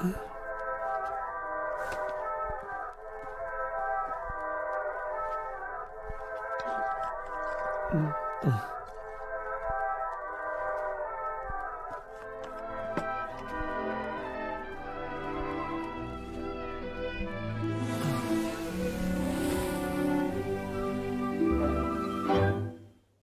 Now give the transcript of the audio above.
嗯嗯。